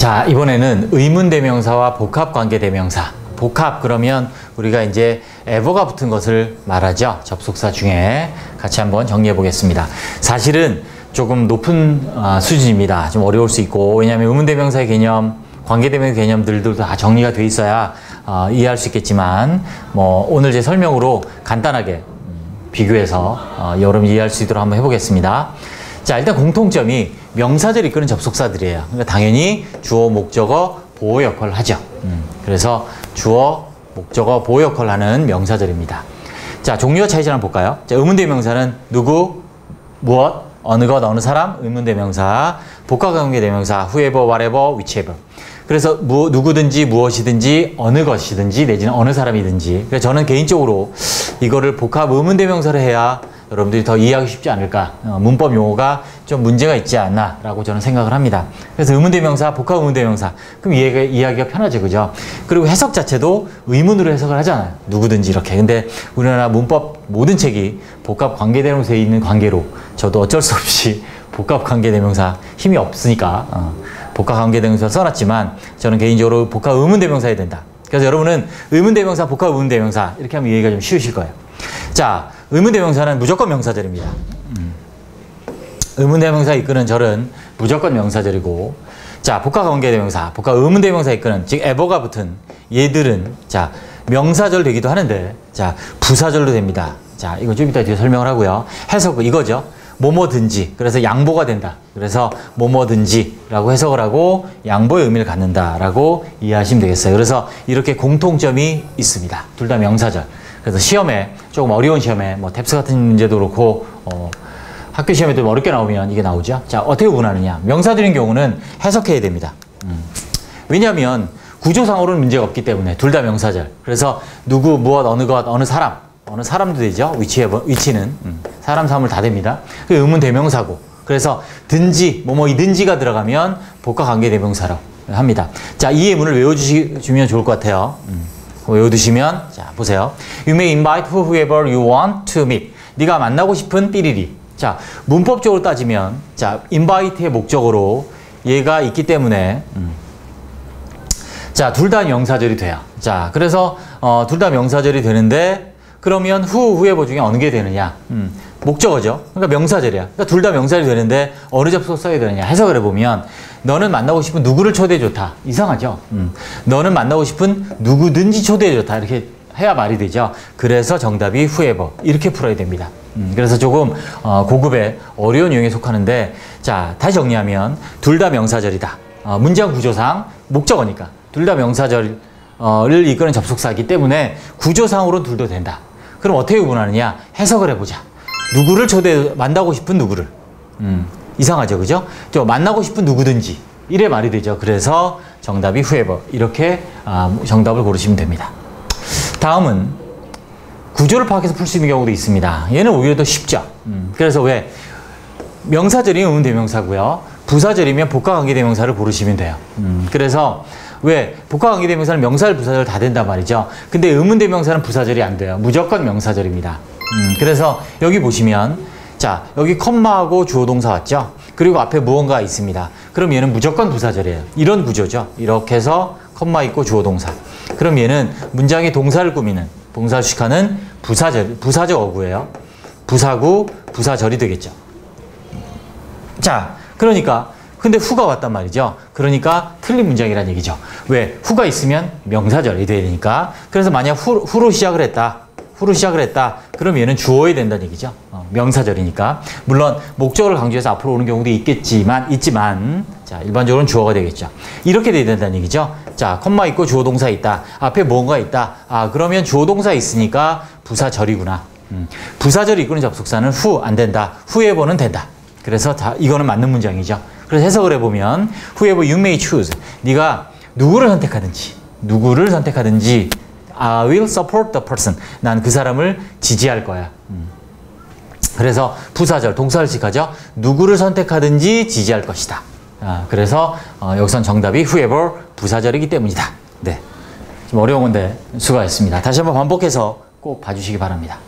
자, 이번에는 의문대명사와 복합관계대명사. 복합 그러면 우리가 이제 ever가 붙은 것을 말하죠. 접속사 중에 같이 한번 정리해 보겠습니다. 사실은 조금 높은 어, 수준입니다. 좀 어려울 수 있고 왜냐하면 의문대명사의 개념, 관계대명사 개념들도 다 정리가 돼 있어야 어, 이해할 수 있겠지만 뭐 오늘 제 설명으로 간단하게 음, 비교해서 어, 여러분 이해할 수 있도록 한번 해보겠습니다. 자, 일단 공통점이 명사절 이끄는 접속사들이에요. 그러니까 당연히 주어, 목적어, 보호 역할을 하죠. 음, 그래서 주어, 목적어, 보호 역할을 하는 명사절입니다. 자, 종류와 차이점 한번 볼까요? 자, 의문대명사는 누구, 무엇, 어느 것, 어느 사람, 의문대명사, 복합관계대명사, whoever, whatever, whichever. 그래서 무, 누구든지 무엇이든지 어느 것이든지 내지는 어느 사람이든지 그래서 저는 개인적으로 이거를 복합 의문대명사를 해야 여러분들이 더 이해하기 쉽지 않을까. 어, 문법 용어가 좀 문제가 있지 않나 라고 저는 생각을 합니다. 그래서 의문대명사 복합 의문대명사. 그럼 이해가, 이해하기가 편하죠 그죠? 그리고 해석 자체도 의문으로 해석을 하잖아요. 누구든지 이렇게. 근데 우리나라 문법 모든 책이 복합 관계대명사에 있는 관계로 저도 어쩔 수 없이 복합 관계대명사 힘이 없으니까 어, 복합 관계대명사 써놨지만 저는 개인적으로 복합 의문대명사야 된다. 그래서 여러분은 의문대명사 복합 의문대명사 이렇게 하면 이해가 좀 쉬우실 거예요. 자 의문대명사는 무조건 명사절입니다. 음. 의문대명사 이끄는 절은 무조건 명사절이고 자 복합관계대명사, 복합 의문대명사 이끄는 즉 에버가 붙은 얘들은 자 명사절 되기도 하는데 자 부사절로 됩니다. 자 이거 좀 이따 뒤에 설명을 하고요. 해석 이거죠. 뭐뭐든지 그래서 양보가 된다. 그래서 뭐뭐든지라고 해석을 하고 양보의 의미를 갖는다라고 이해하시면 되겠어요. 그래서 이렇게 공통점이 있습니다. 둘 다 명사절. 그래서 시험에 조금 어려운 시험에 뭐 탭스 같은 문제도 그렇고 어, 학교 시험에 도 어렵게 나오면 이게 나오죠. 자 어떻게 구분하느냐? 명사들인 경우는 해석해야 됩니다. 음. 왜냐하면 구조상으로는 문제가 없기 때문에 둘 다 명사절. 그래서 누구, 무엇, 어느 것, 어느 사람, 어느 사람도 되죠. 위치에 위치는 음. 사람, 사물 다 됩니다. 그 의문 대명사고. 그래서 든지, 뭐뭐이든지가 들어가면 복합 관계 대명사로 합니다. 자, 이 예문을 외워주시면 좋을 것 같아요. 음. 외워두시면 자 보세요. You may invite whoever you want to meet. 네가 만나고 싶은 삐리리. 자 문법적으로 따지면 자 invite의 목적으로 얘가 있기 때문에 음. 자둘 다 명사절이 돼요. 자 그래서 어, 둘 다 명사절이 되는데 그러면 후 후에버 중에 어느 게 되느냐? 음, 목적어죠. 그러니까 명사절이야. 그러니까 둘 다 명사절이 되는데 어느 접속 써야 되느냐 해석을 해보면 너는 만나고 싶은 누구를 초대해 좋다. 이상하죠? 음. 너는 만나고 싶은 누구든지 초대해 좋다. 이렇게 해야 말이 되죠. 그래서 정답이 whoever 이렇게 풀어야 됩니다. 음, 그래서 조금 어, 고급의 어려운 유형에 속하는데 자 다시 정리하면 둘 다 명사절이다. 어, 문장 구조상 목적어니까 둘 다 명사절을 이끄는 접속사이기 때문에 구조상으로는 둘도 된다. 그럼 어떻게 구분하느냐? 해석을 해보자. 누구를 초대 만나고 싶은 누구를. 음, 이상하죠, 그죠? 저 만나고 싶은 누구든지 이래 말이 되죠. 그래서 정답이 whoever 이렇게 아, 정답을 고르시면 됩니다. 다음은 구조를 파악해서 풀 수 있는 경우도 있습니다. 얘는 오히려 더 쉽죠. 음, 그래서 왜 명사절이면 의문대명사고요. 부사절이면 복합관계 대명사를 고르시면 돼요. 음, 그래서 왜 복합관계대명사는 명사절, 부사절 다 된단 말이죠. 근데 의문대명사는 부사절이 안 돼요. 무조건 명사절입니다. 음, 그래서 여기 보시면 자 여기 컴마하고 주어동사 왔죠. 그리고 앞에 무언가 있습니다. 그럼 얘는 무조건 부사절이에요. 이런 구조죠. 이렇게 해서 컴마 있고 주어동사. 그럼 얘는 문장의 동사를 꾸미는 동사식하는 부사절, 부사적 어구예요. 부사구, 부사절이 되겠죠. 자, 그러니까 근데 후가 왔단 말이죠. 그러니까 틀린 문장이라는 얘기죠. 왜? 후가 있으면 명사절이 되니까. 그래서 만약 후, 후로 시작을 했다. 후로 시작을 했다. 그럼 얘는 주어야 된다는 얘기죠. 어, 명사절이니까. 물론 목적어를 강조해서 앞으로 오는 경우도 있겠지만 있지만 자 일반적으로는 주어가 되겠죠. 이렇게 돼야 된다는 얘기죠. 자 컴마 있고 주어 동사 있다. 앞에 뭔가 있다. 아 그러면 주어 동사 있으니까 부사절이구나. 음, 부사절이 이끄는 접속사는 후 안 된다. 후에버는 된다. 그래서 다 이거는 맞는 문장이죠. 그래서 해석을 해보면 whoever you may choose. 네가 누구를 선택하든지 누구를 선택하든지 I will support the person. 난 그 사람을 지지할 거야. 음. 그래서 부사절, 동사를식하죠. 누구를 선택하든지 지지할 것이다. 아, 그래서 어, 여기선 정답이 whoever 부사절이기 때문이다. 네, 좀 어려운 건데 수고하셨습니다. 다시 한번 반복해서 꼭 봐주시기 바랍니다.